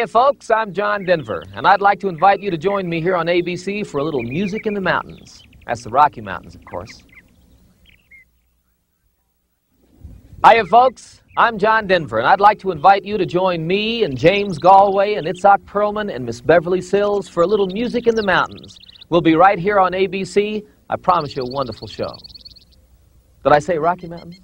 Hiya, folks. I'm John Denver, and I'd like to invite you to join me here on ABC for a little music in the mountains. That's the Rocky Mountains, of course. Hiya, folks. I'm John Denver, and I'd like to invite you to join me and James Galway and Itzhak Perlman and Miss Beverly Sills for a little music in the mountains. We'll be right here on ABC. I promise you a wonderful show. Did I say Rocky Mountains?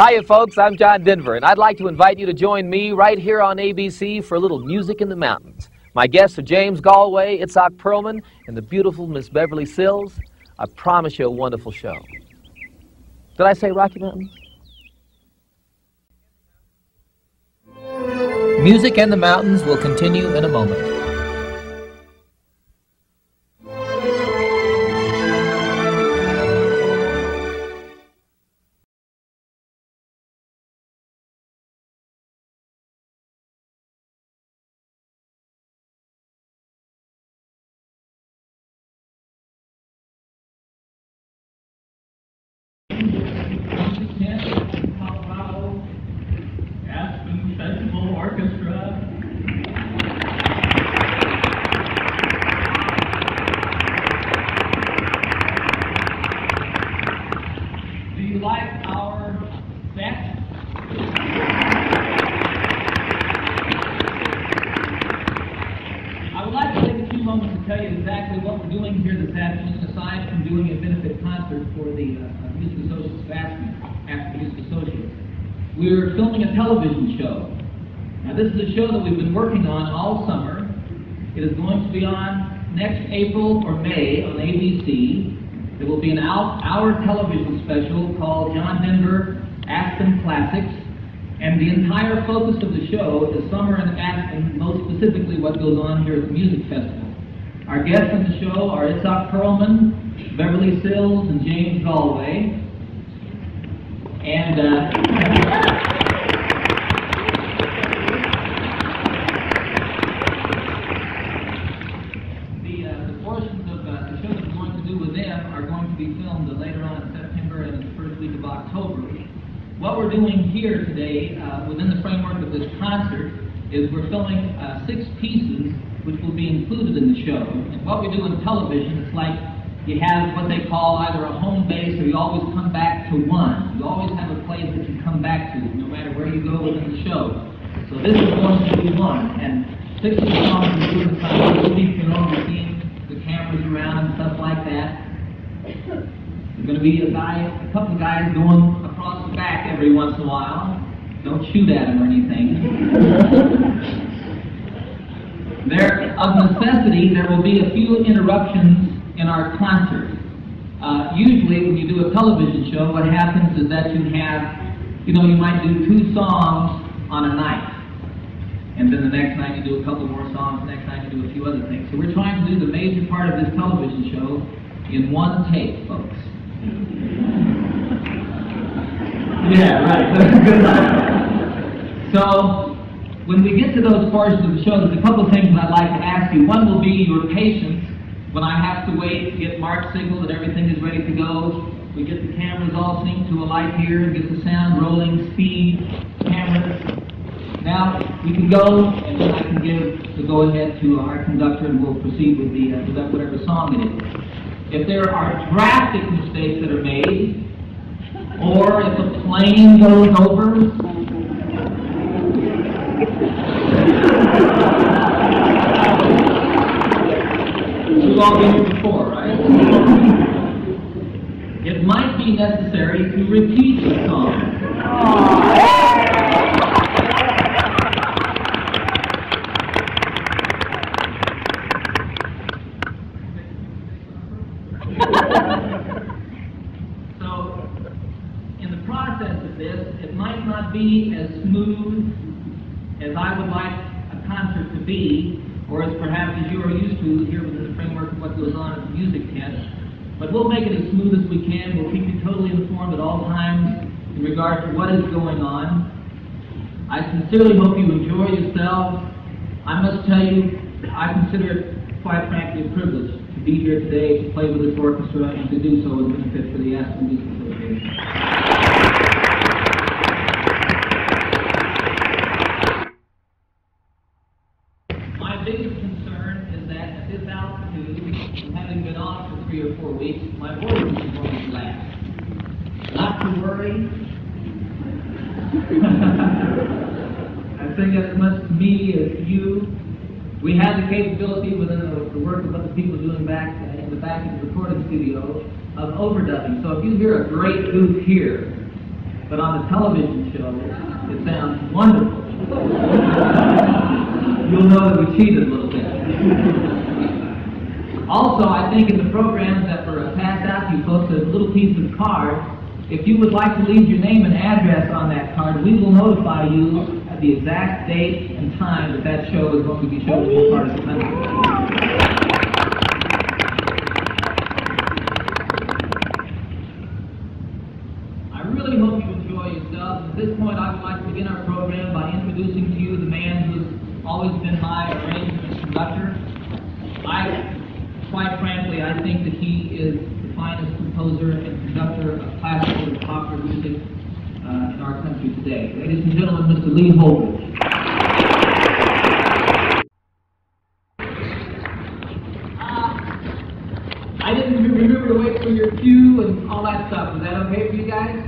Hiya, folks. I'm John Denver, and I'd like to invite you to join me right here on ABC for a little music in the mountains. My guests are James Galway, Itzhak Perlman, and the beautiful Miss Beverly Sills. I promise you a wonderful show. Did I say Rocky Mountains? Music and the Mountains will continue in a moment. Tell you exactly what we're doing here this afternoon, aside from doing a benefit concert for the uh, Music Associates of Aspen, Aspen Music Associates. We're filming a television show. Now, this is a show that we've been working on all summer. It is going to be on next April or May on ABC. There will be an hour television special called John Denver Aspen Classics. And the entire focus of the show is summer in Aspen, most specifically what goes on here at the music festival. Our guests on the show are Itzhak Perlman, Beverly Sills, and James Galway. And uh, the, uh, the portions of uh, the show that we're going to do with them are going to be filmed later on in September and the first week of October. What we're doing here today, uh, within the framework of this concert, is we're filming uh, six pieces which will be included in the show. And what we do in television, it's like you have what they call either a home base or you always come back to one. You always have a place that you come back to, no matter where you go within the show. So this is going to be one. And six of the songs are doing some you know, we're seeing the cameras around and stuff like that. There's going to be a guy, a couple of guys going across the back every once in a while. Don't shoot at them or anything. there, of necessity, there will be a few interruptions in our concert. Uh, usually, when you do a television show, what happens is that you have, you know, you might do two songs on a night. And then the next night you do a couple more songs, the next night you do a few other things. So we're trying to do the major part of this television show in one take, folks. Yeah, right. so, when we get to those portions of the show, there's a couple of things I'd like to ask you. One will be your patience when I have to wait to get Mark signal that everything is ready to go. We get the cameras all synced to a light here, and get the sound rolling, speed, cameras. Now, we can go, and then I can give the go-ahead to our conductor, and we'll proceed with, the, uh, with whatever song it is. If there are drastic mistakes that are made, or if a plane goes over, we've all before, right? It might be necessary to repeat the song. So, in the process of this, it might not be as smooth as I would like a concert to be, or as perhaps as you are used to here within the framework of what goes on music tent. But we'll make it as smooth as we can. We'll keep you totally informed at all times in regard to what is going on. I sincerely hope you enjoy yourselves. I must tell you, I consider it, quite frankly, a privilege to be here today to play with this orchestra and to do so in benefit for the Aspen Music Association. three or four weeks, my organs are going to last. Not to worry. I think as much me as you. We had the capability within the, work of other people doing back in the back of the recording studio of overdubbing. So if you hear a great goof here, but on the television show, it sounds wonderful. You'll know that we cheated a little bit. also, I think in the programs that were passed out you folks, a little piece of card. If you would like to leave your name and address on that card, we will notify you at the exact date and time that that show is going to be shown in part of the country. I really hope you enjoy yourself. At this point, I would like to begin our program by introducing to you the man who's always been my arrangement conductor. I, quite frankly, I think that he is the finest composer and conductor of classical and popular music uh, in our country today. Ladies and gentlemen, Mr. Lee Holdridge. Uh, I didn't remember to wait for your cue and all that stuff. Is that okay for you guys?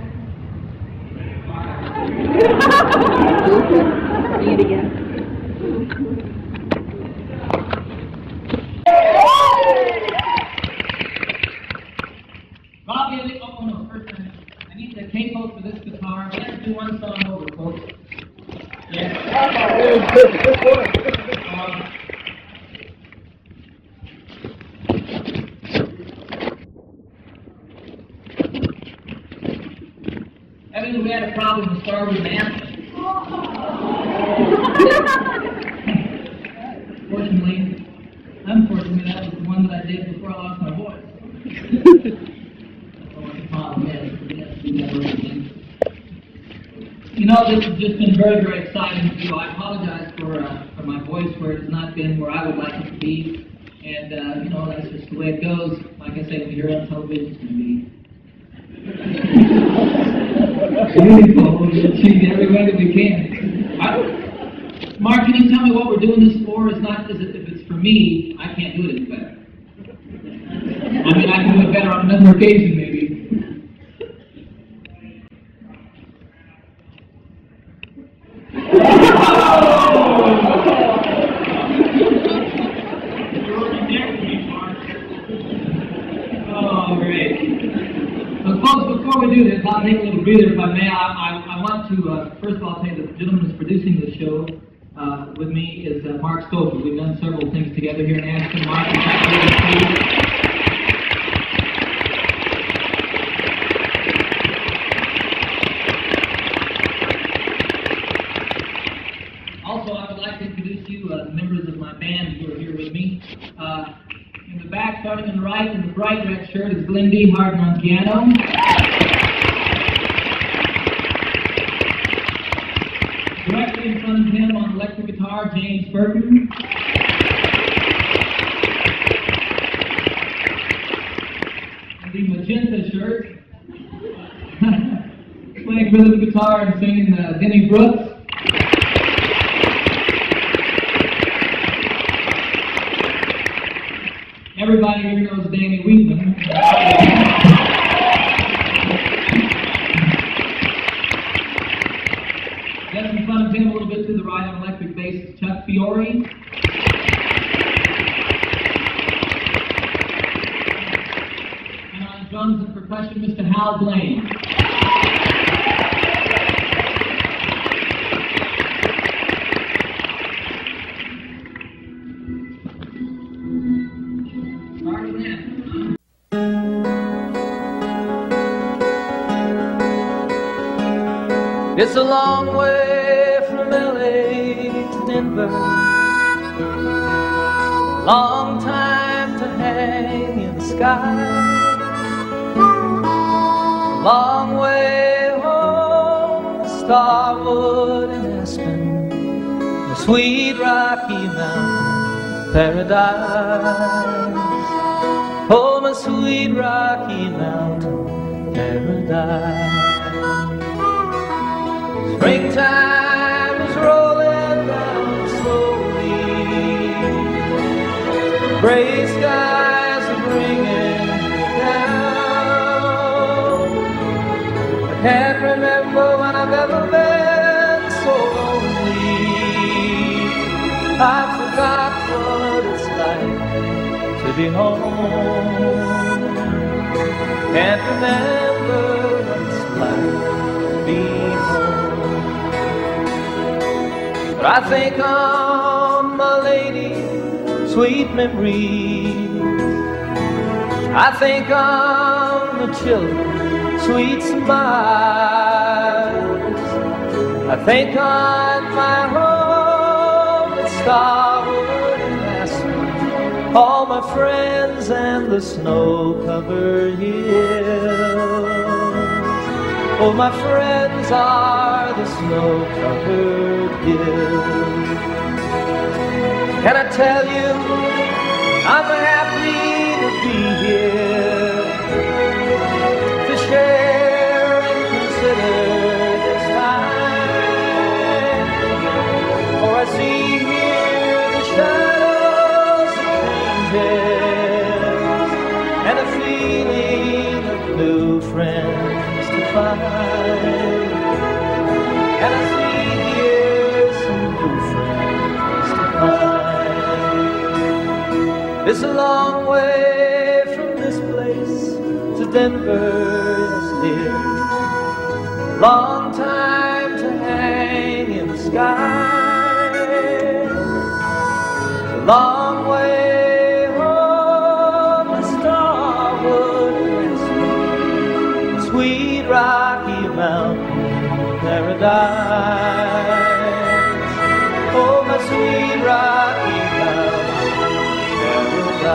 See it again. Bobby, oh, oh no, first time. I need the capo for this guitar. Let's do one song over, folks. Yeah. Um, Evidently, we had a problem to start with an anthem. Fortunately, unfortunately, that was the one that I did before I lost my voice. You know, this has just been very, very exciting do. I apologize for, uh, for my voice where it has not been where I would like it to be. And, uh, you know, that's just the way it goes. Like I say, when you're on television, it's going to be beautiful. We'll achieve every way that we can. Mark, can you tell me what we're doing this for? It's not as if it's for me, I can't do it any better. I mean, I can do it better on another occasion, maybe. Oh, great. Well, folks, before we do this, I'll take a little breather if I may. I, I, I want to, uh, first of all, say the gentleman who's producing this show uh, with me is uh, Mark Stover. We've done several things together here in Aspen. Mark, is? Also, I would like to introduce you, uh, members of my band who are here with me. Uh, in the back, starting on the right, in the bright red shirt is Glen D. Hardin on piano. Directly in front of him on electric guitar, James Burton. The magenta shirt, playing rhythm guitar and singing uh, Denny Brooks. Everybody here knows Danny Wheetman. A little bit to the right on electric bass, Chuck Fiore. And on drums and percussion, Mr. Hal Blaine. It's a long way to Long time to hang in the sky. Long way home Starwood and Aspen, the sweet Rocky Mountain paradise. Oh, my sweet Rocky Mountain paradise. Springtime Gray skies are bringing it down. I can't remember when I've ever been so lonely. I forgot what it's like to be home. Can't remember what it's like to be home. But I think on my lady, sweet memories. I think on the children, sweet smiles. I think on my home at Starwood and Aspen, all my friends and the snow-covered hills. Oh, my friends are the snow-covered hills. Can I tell you, I'm happy to be here to share and consider this time. For I see here the shadows of changes and a feeling of new friends to find. And I It's a long way from this place to Denver, yes dear. Long time to hang in the sky. It's a long way home to Starwood sweet Rocky Mountain paradise.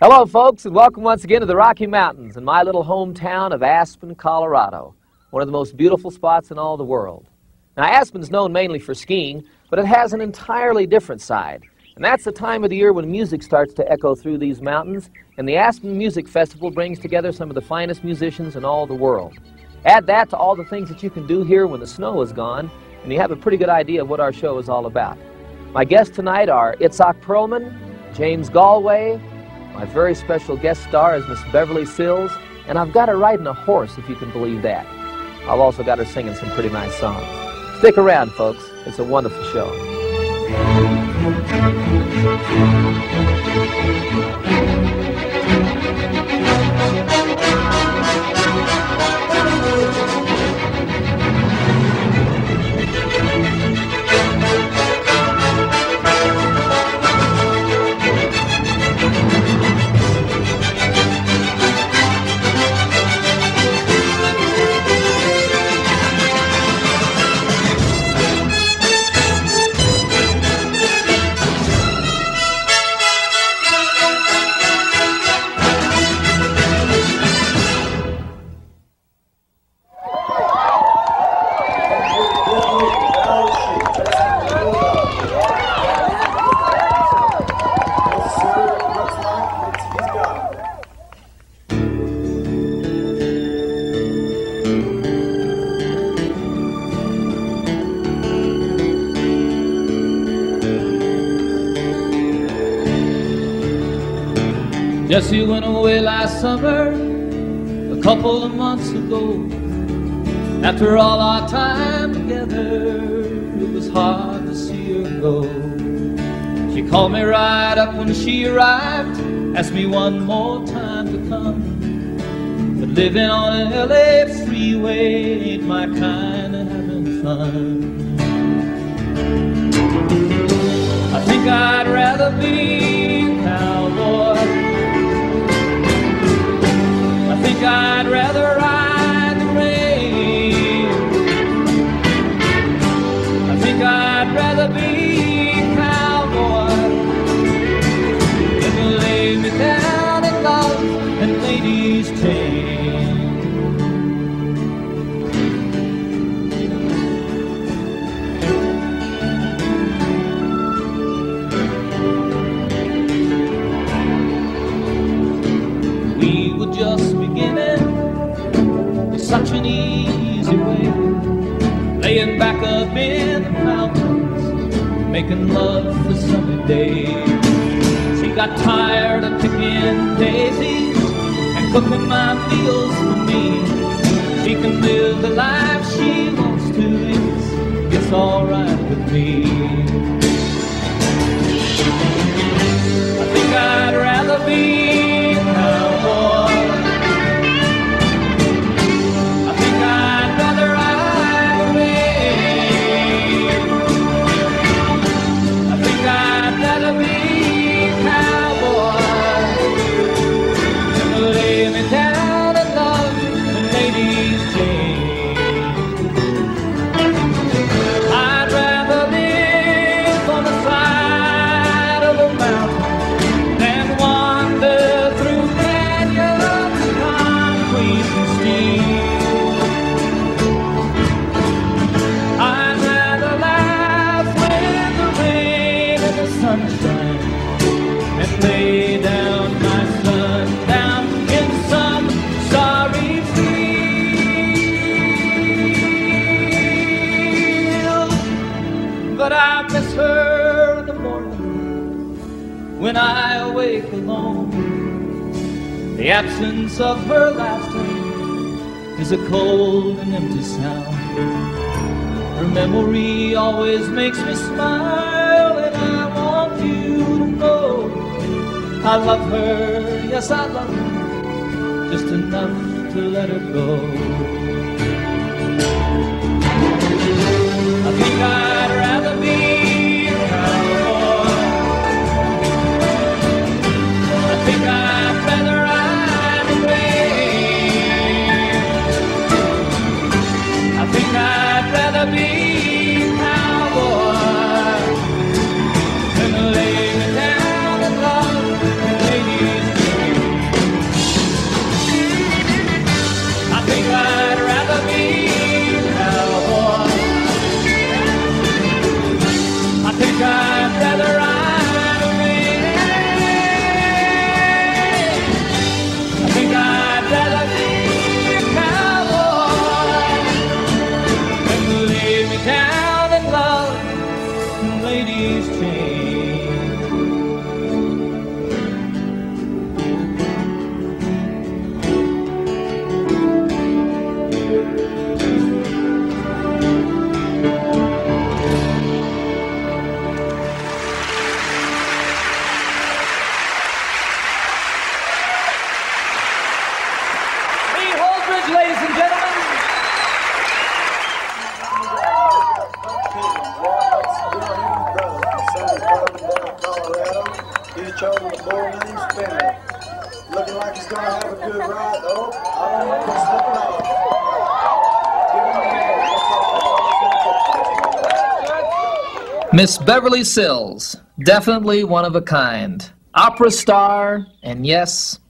Hello, folks, and welcome once again to the Rocky Mountains in my little hometown of Aspen, Colorado, one of the most beautiful spots in all the world. Now, Aspen's known mainly for skiing, but it has an entirely different side. And that's the time of the year when music starts to echo through these mountains, and the Aspen Music Festival brings together some of the finest musicians in all the world. Add that to all the things that you can do here when the snow is gone, and you have a pretty good idea of what our show is all about. My guests tonight are Itzhak Perlman, James Galway, my very special guest star is Miss Beverly Sills, and I've got her riding a horse, if you can believe that. I've also got her singing some pretty nice songs. Stick around, folks. It's a wonderful show. Summer, a couple of months ago. After all our time together, it was hard to see her go. She called me right up when she arrived, asked me one more time to come. But living on an LA freeway ain't my kind of having fun. I think I'd rather be a cowboy. I'd rather ride the rain. I think I'd rather be back up in the mountains, making love for sunny days. She got tired of picking daisies and cooking my meals for me. She can live the life she wants to. It's, it's alright with me. I think I'd rather be empty sound. Her memory always makes me smile, and I want you to know I love her, yes, I love her, just enough to let her go. Miss Beverly Sills, definitely one of a kind. Opera star, and yes,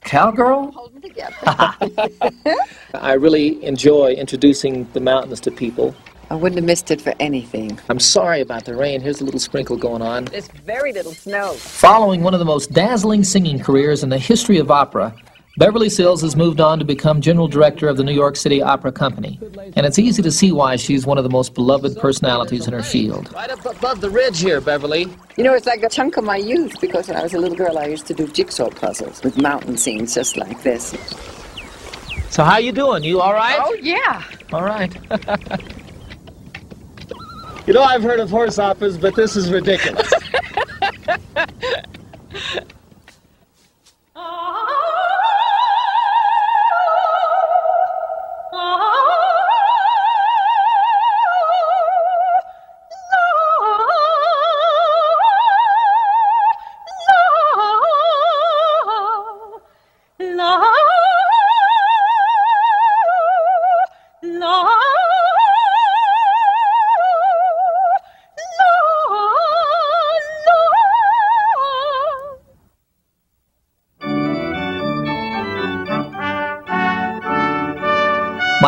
cowgirl? Hold them together. I really enjoy introducing the mountains to people. I wouldn't have missed it for anything. I'm sorry about the rain. Here's a little sprinkle going on. There's very little snow. Following one of the most dazzling singing careers in the history of opera, Beverly Sills has moved on to become general director of the New York City Opera Company. And it's easy to see why she's one of the most beloved personalities in her field. Right up above the ridge here, Beverly. You know, it's like a chunk of my youth because when I was a little girl, I used to do jigsaw puzzles with mountain scenes just like this. So how you doing? You all right? Oh, yeah. All right. you know, I've heard of horse operas, but this is ridiculous.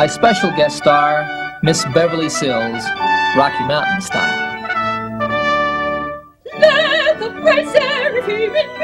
My special guest star, Miss Beverly Sills, Rocky Mountain style. Let the bright seraphim in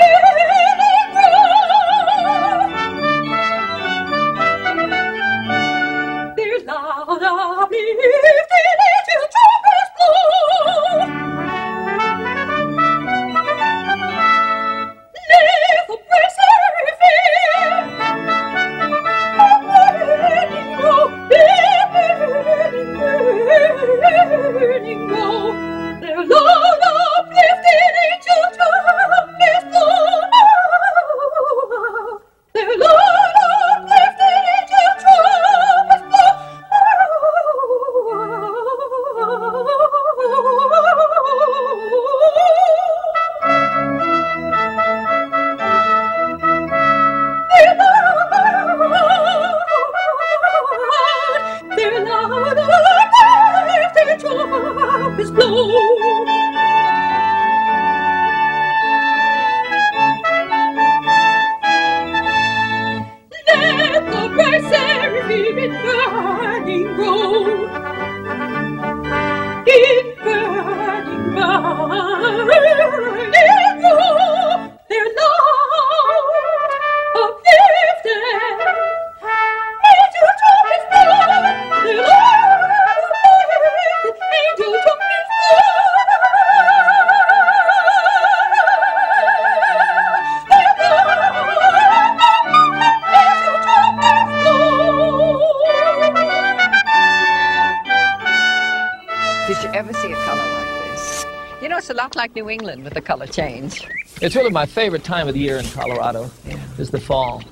ever see a color like this. You know, it's a lot like New England with the color change. It's really my favorite time of the year in Colorado yeah. is the fall.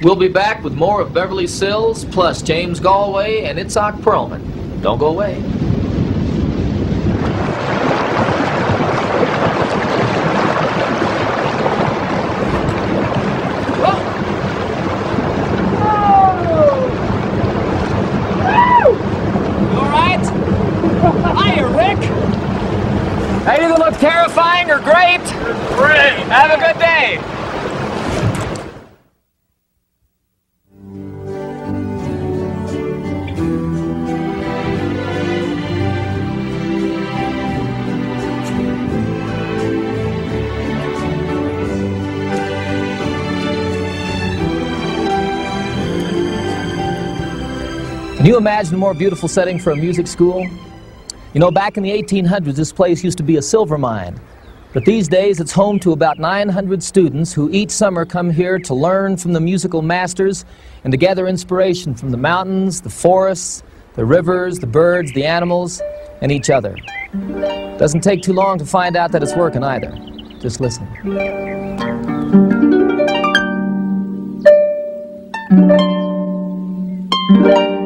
We'll be back with more of Beverly Sills plus James Galway and Itzhak Perlman. Don't go away. You imagine a more beautiful setting for a music school? You know, back in the 1800s, this place used to be a silver mine. But these days, it's home to about 900 students who each summer come here to learn from the musical masters and to gather inspiration from the mountains, the forests, the rivers, the birds, the animals, and each other. Doesn't take too long to find out that it's working either. Just listen. Every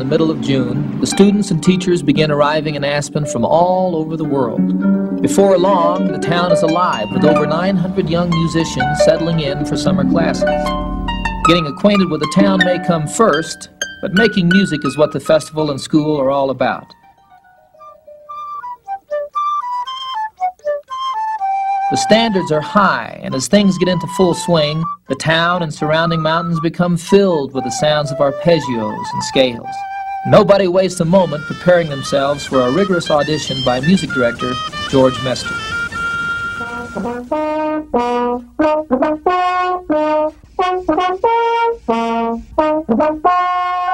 the middle of June, the students and teachers begin arriving in Aspen from all over the world. Before long, the town is alive with over 900 young musicians settling in for summer classes. Getting acquainted with the town may come first, but making music is what the festival and school are all about. The standards are high, and as things get into full swing, the town and surrounding mountains become filled with the sounds of arpeggios and scales. Nobody wastes a moment preparing themselves for a rigorous audition by music director George Mester.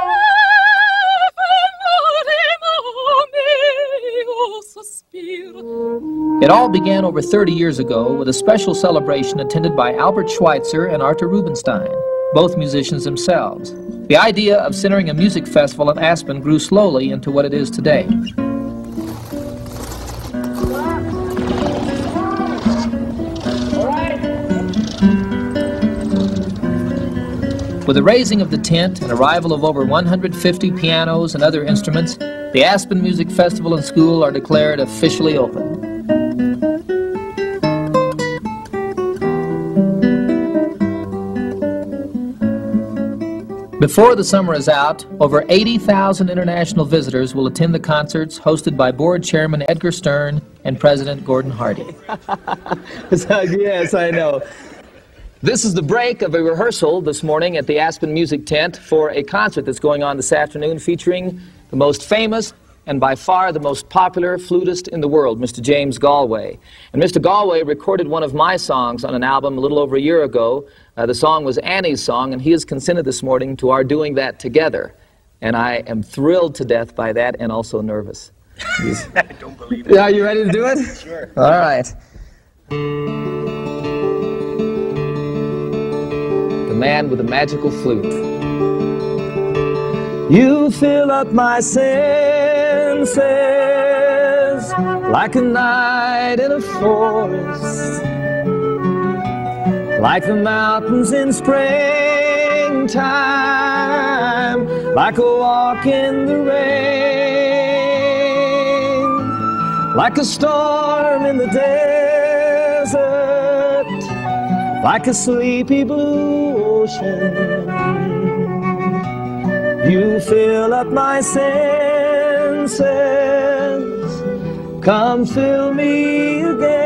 It all began over 30 years ago with a special celebration attended by Albert Schweitzer and Arthur Rubinstein, both musicians themselves. The idea of centering a music festival in Aspen grew slowly into what it is today. With the raising of the tent and arrival of over 150 pianos and other instruments, the Aspen Music Festival and School are declared officially open. Before the summer is out, over 80,000 international visitors will attend the concerts hosted by board chairman Edgar Stern and President Gordon Hardy. yes, I know. This is the break of a rehearsal this morning at the Aspen Music Tent for a concert that's going on this afternoon featuring the most famous and by far the most popular flutist in the world, Mr. James Galway. And Mr. Galway recorded one of my songs on an album a little over a year ago. Uh, the song was Annie's song, and he has consented this morning to our doing that together. And I am thrilled to death by that and also nervous. I don't believe it. Are you ready to do it? Sure. All right. Man with a magical flute. You fill up my senses like a night in a forest, like the mountains in springtime, like a walk in the rain, like a storm in the desert, like a sleepy blue ocean. You fill up my senses. Come fill me again.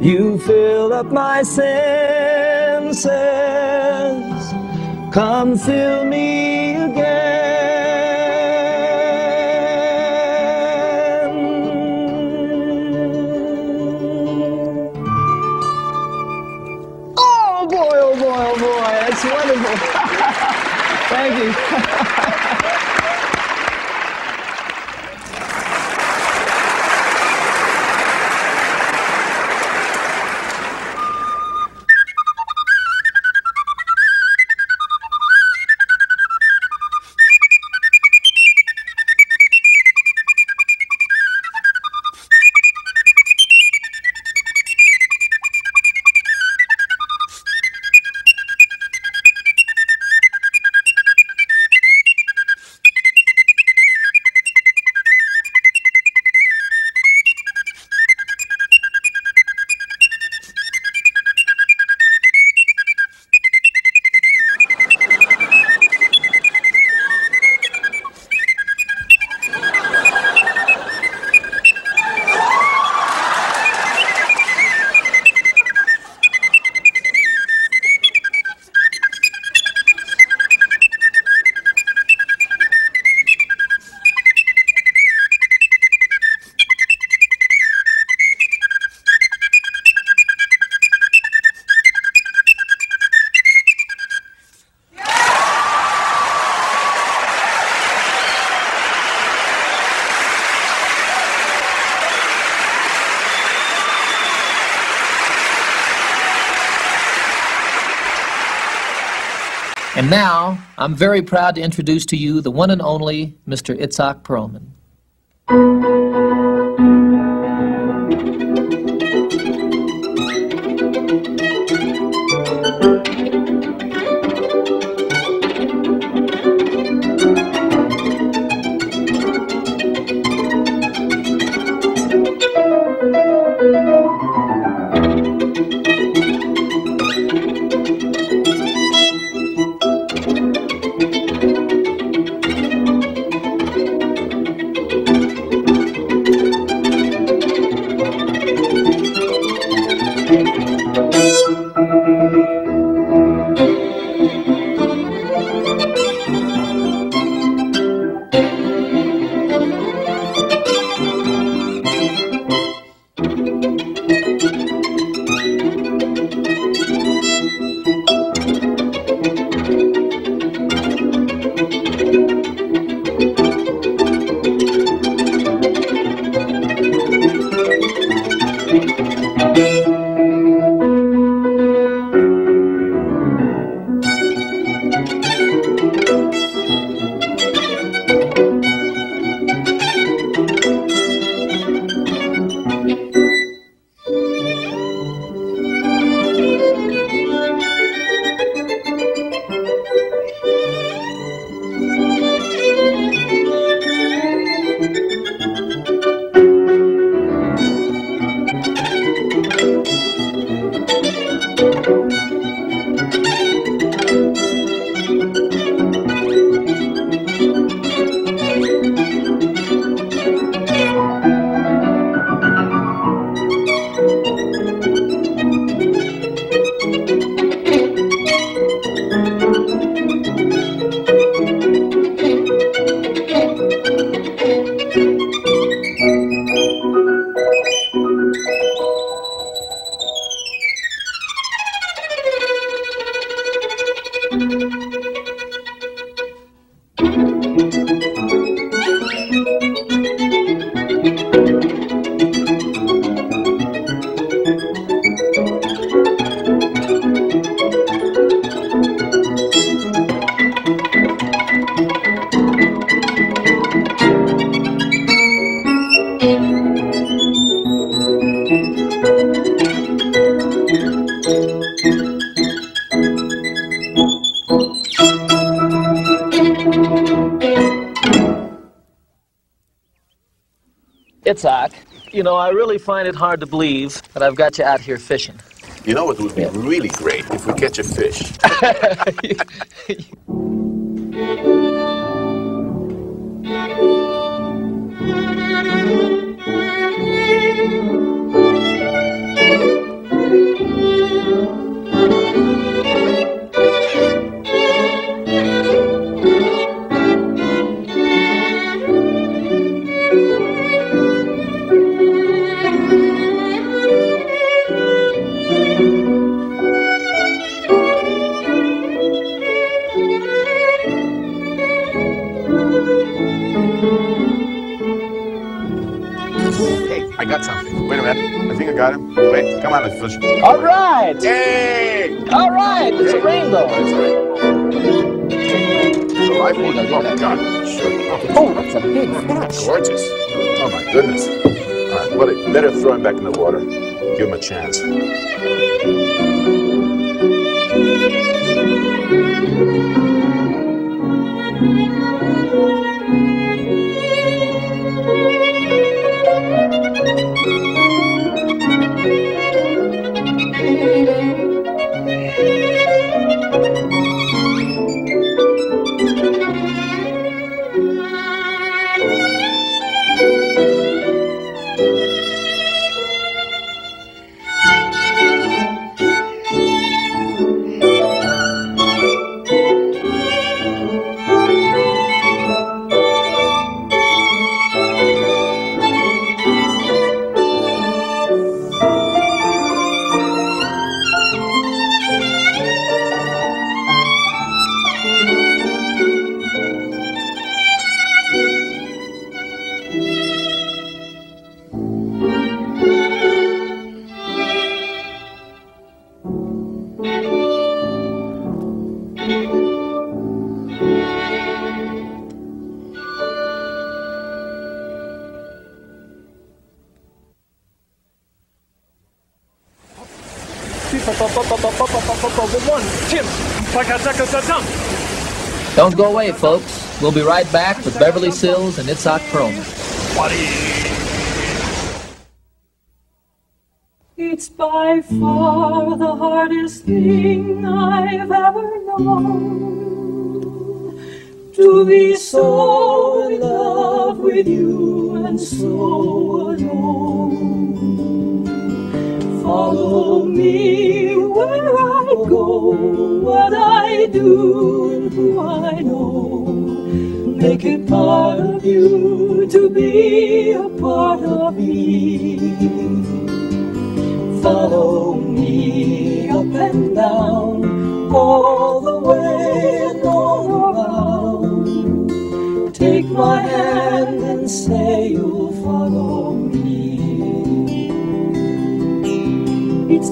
You fill up my senses. Come fill me again. Oh boy, oh boy, oh boy, that's wonderful. Thank you. now, I'm very proud to introduce to you the one and only Mr. Itzhak Perlman. Know, I really find it hard to believe that I've got you out here fishing. You know, it would be really great if we catch a fish. Oh, that's a big fish. Gorgeous. Oh, my goodness. All right, well, better throw him back in the water. Give him a chance. Don't go away, folks. We'll be right back with Beverly Sills and Itzhak Perlman. It's by far the hardest thing I've ever known to be so in love with you and so alone. Follow me where I go, what I do, and who I know. Make it part of you to be a part of me. Follow me up and down, all the way and all around. Take my hand and say you'll follow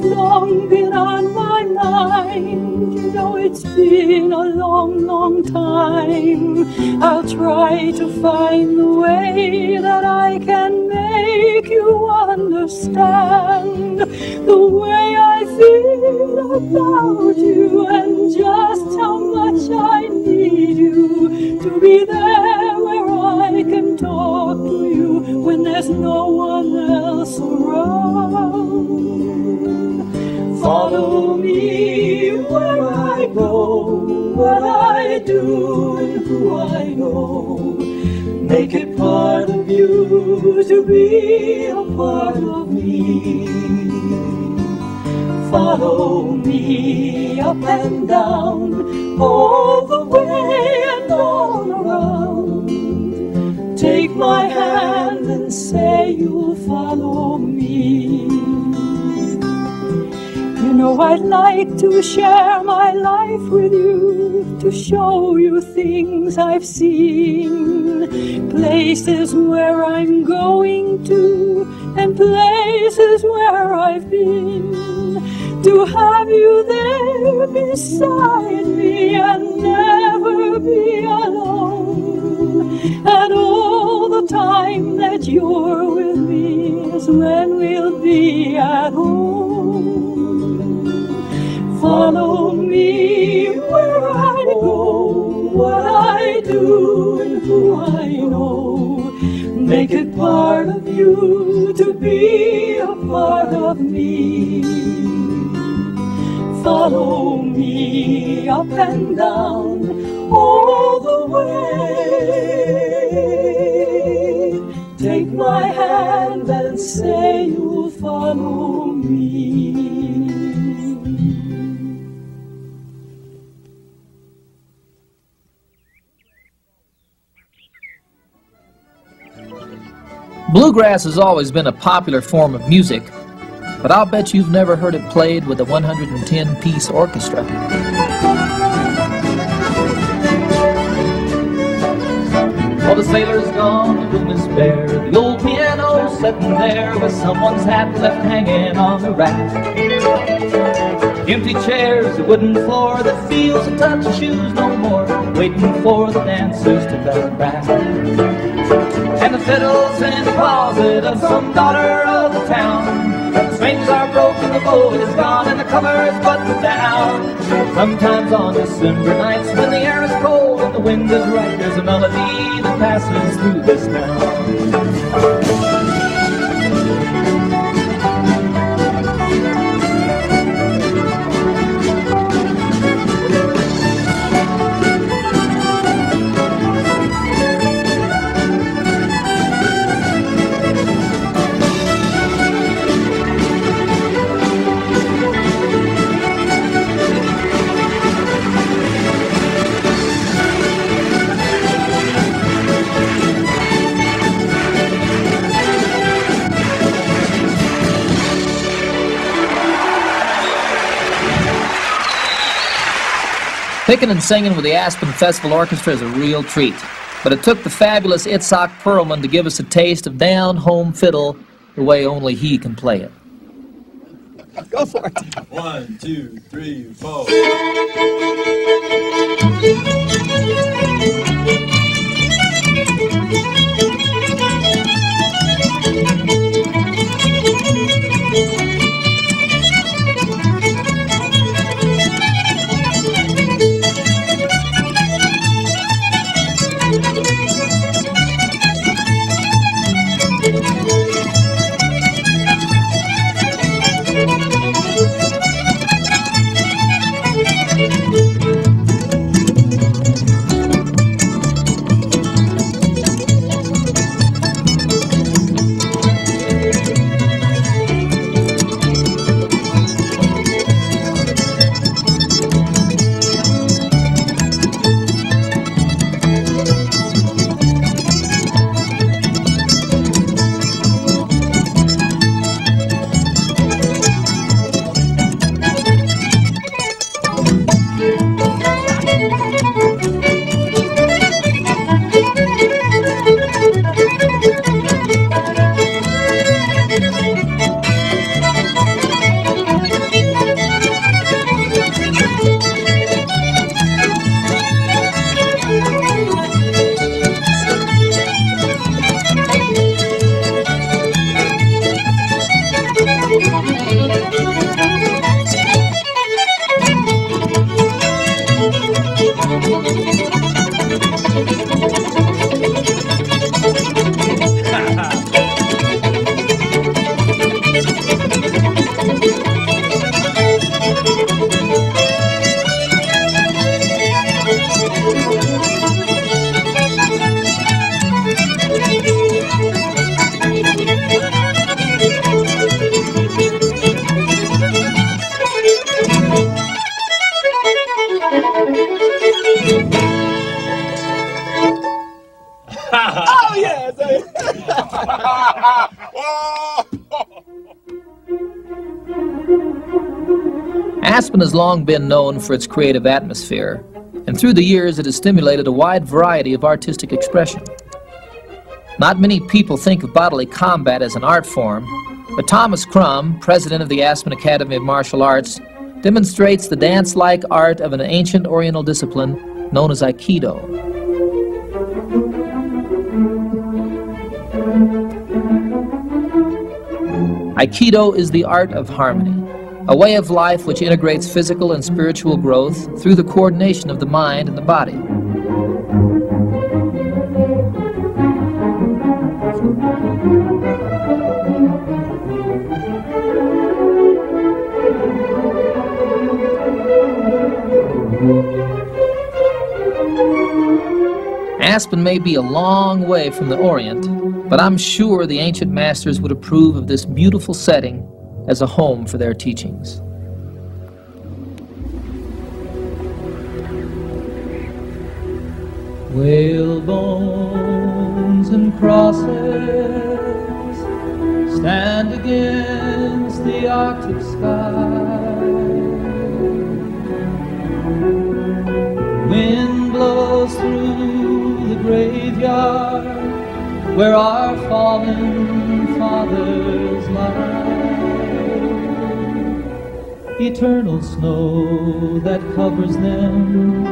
long been on my mind, you know it's been a long, long time. I'll try to find the way that I can make you understand the way I feel about you and just how much I need you to be there where I can talk to you when there's no one else around. Follow me where I go, what I do, and who I know. Make it part of you to be a part of me. Follow me up and down, all the way and all around. Take my hand and say you'll follow know I'd like to share my life with you, to show you things I've seen, places where I'm going to, and places where I've been. To have you there beside me and never be alone. And all the time that you're with me is when we'll be at home follow me where I go, what I do and who I know. Make it part of you to be a part of me. Follow me up and down all the way. Take my hand and say you'll follow Bluegrass has always been a popular form of music, but I'll bet you've never heard it played with a 110 piece orchestra. Well, the sailor's gone, the room is bare. The old piano sitting there with someone's hat left hanging on the rack. Empty chairs, the wooden floor that feels a touch of shoes no more, waiting for the dancers to come back. And the fiddle's in the closet of some daughter of the town. The strings are broken, the bow is gone, and the cover is buttoned down. Sometimes on December nights when the air is cold and the wind is right, there's a melody that passes through this town. Picking and singing with the Aspen Festival Orchestra is a real treat, but it took the fabulous Itzhak Perlman to give us a taste of down home fiddle the way only he can play it. Go for it. One, two, three, four. Been known for its creative atmosphere, and through the years it has stimulated a wide variety of artistic expression. Not many people think of bodily combat as an art form, but Thomas Crum, president of the Aspen Academy of Martial Arts, demonstrates the dance-like art of an ancient Oriental discipline known as Aikido. Aikido is the art of harmony, a way of life which integrates physical and spiritual growth through the coordination of the mind and the body. Aspen may be a long way from the Orient, but I'm sure the ancient masters would approve of this beautiful setting as a home for their teachings. Whalebones and crosses stand against the Arctic sky. Wind blows through the graveyard where our fallen fathers lie. Eternal snow that covers them,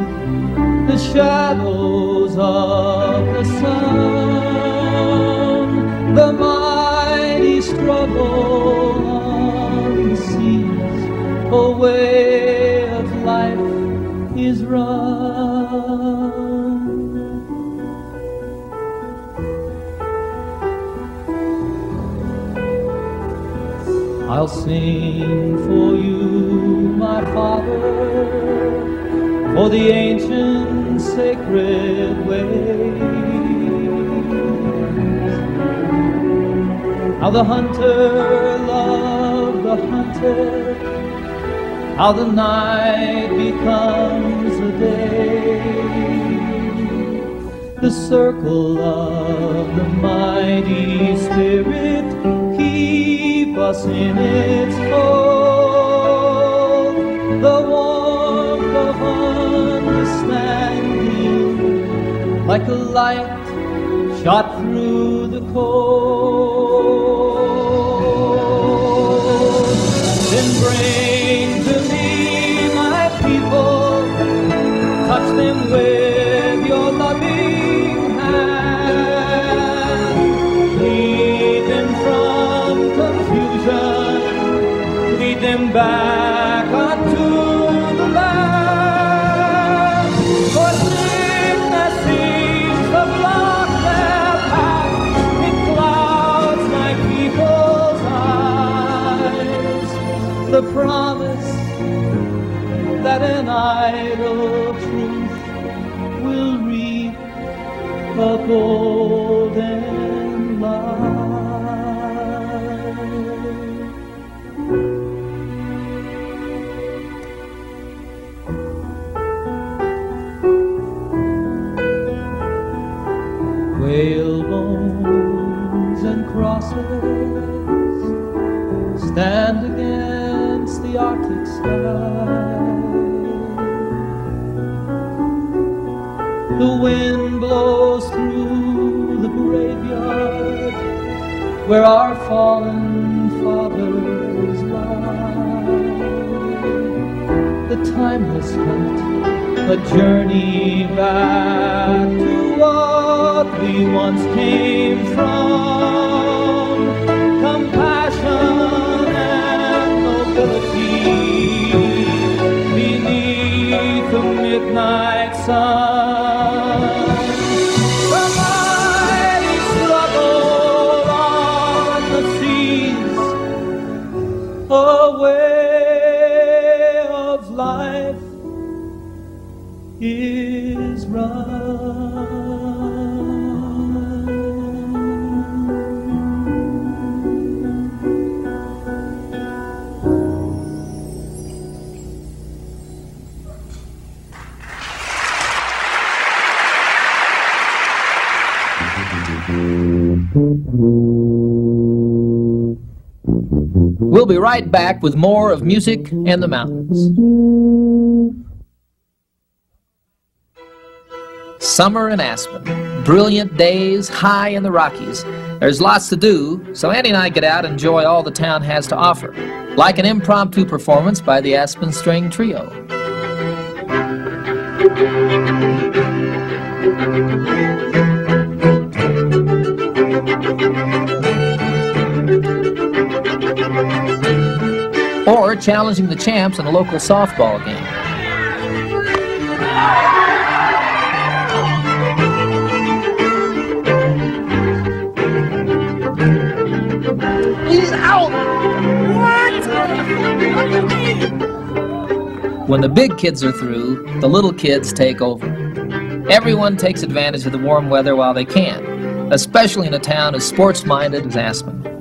the shadows of the sun, the mighty struggle on the seas, a way of life is run. I'll sing for you, my father, for the ancient sacred ways. How the hunter loved the hunter, how the night becomes a day. The circle of the mighty spirit us in its fold. The warmth of understanding, like a light shot through the cold. Promise that an idle truth will reap a golden where our fallen fathers lie. The timeless hunt, a journey back to what we once came from. Right back with more of Music and the Mountains. Summer in Aspen. Brilliant days high in the Rockies. There's lots to do, so Annie and I get out and enjoy all the town has to offer, like an impromptu performance by the Aspen String Trio. Or challenging the champs in a local softball game. He's out! What? What do you mean? When the big kids are through, the little kids take over. Everyone takes advantage of the warm weather while they can, especially in a town as sports minded as Aspen.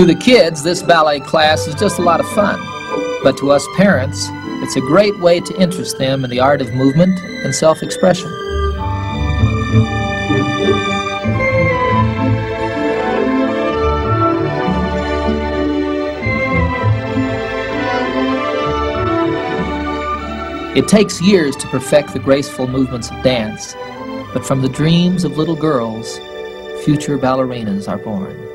To the kids, this ballet class is just a lot of fun. But to us parents, it's a great way to interest them in the art of movement and self expression. It takes years to perfect the graceful movements of dance, but from the dreams of little girls, future ballerinas are born.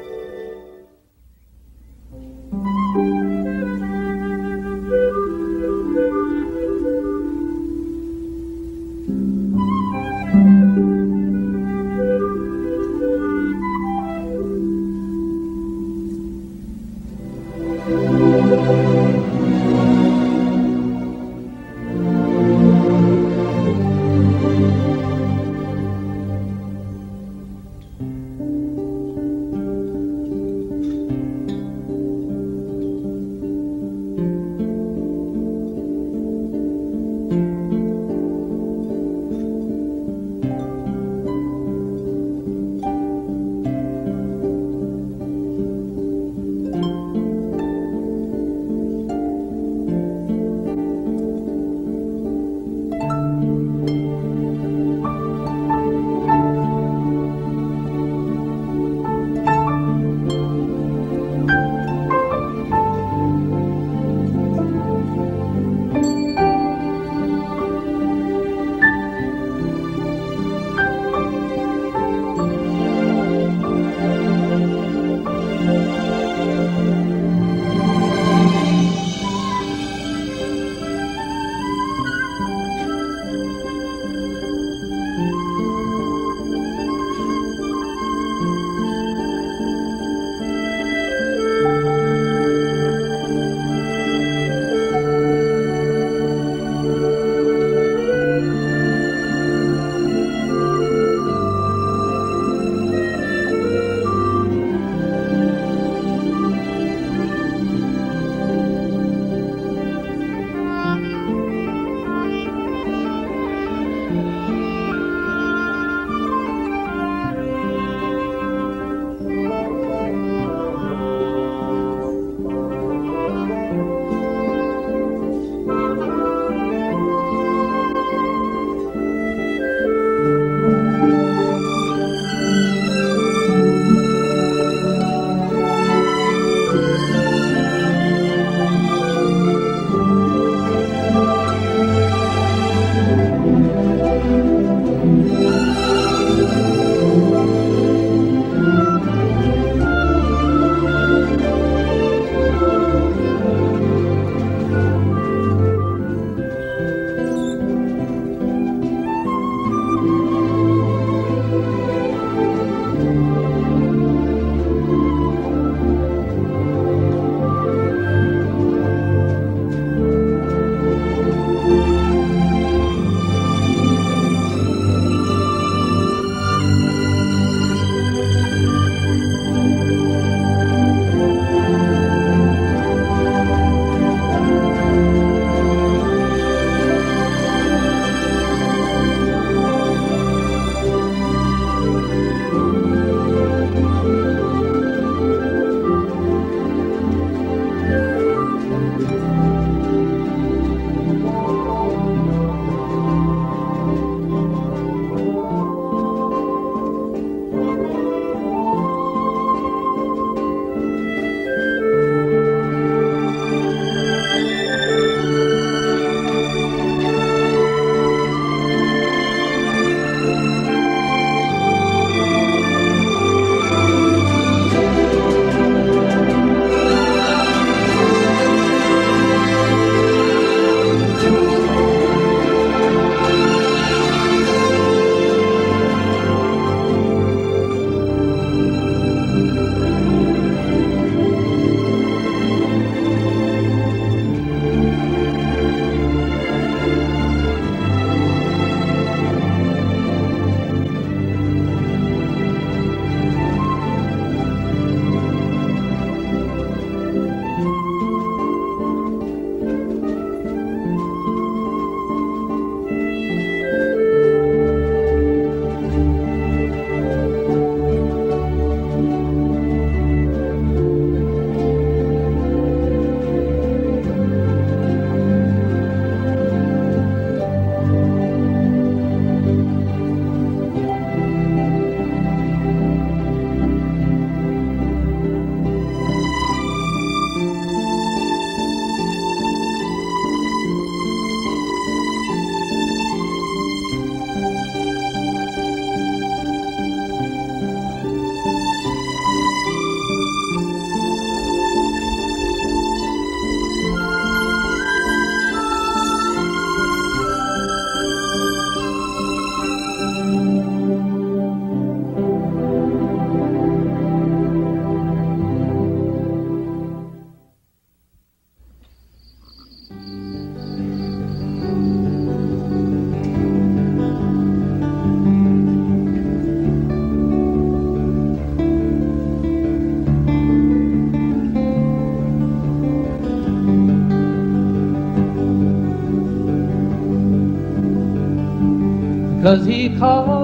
call.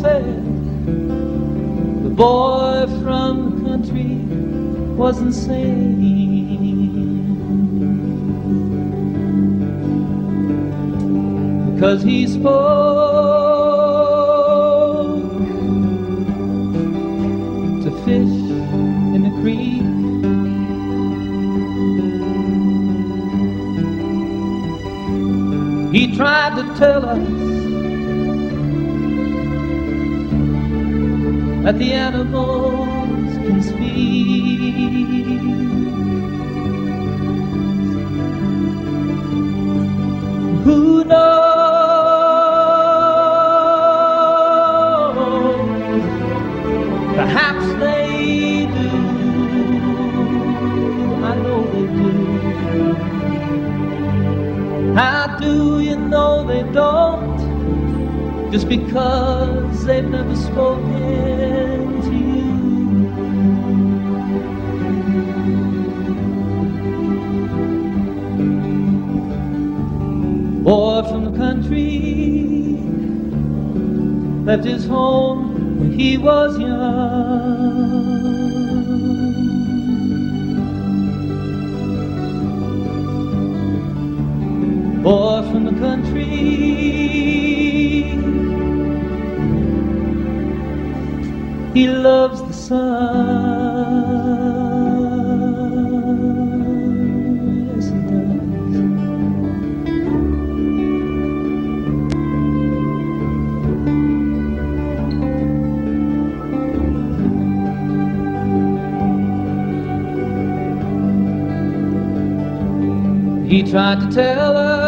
Said the boy from the country was insane. Because he spoke to fish in the creek. He tried to tell us that the animals can speak. Who knows? Perhaps they do. I know they do. How do you know they don't? Just because they've never spoken left his home when he was young. Boy from the country, he loves He tried to tell us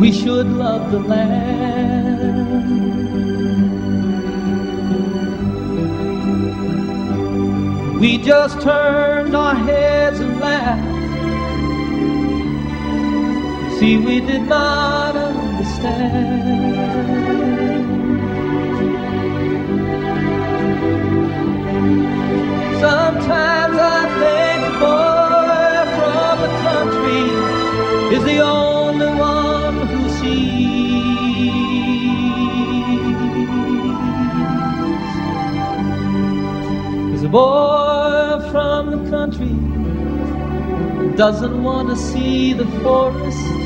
we should love the land. We just turned our heads and laughed. See, we did not understand. Sometimes I think the boy from the country is the only one who boy from the country doesn't want to see the forest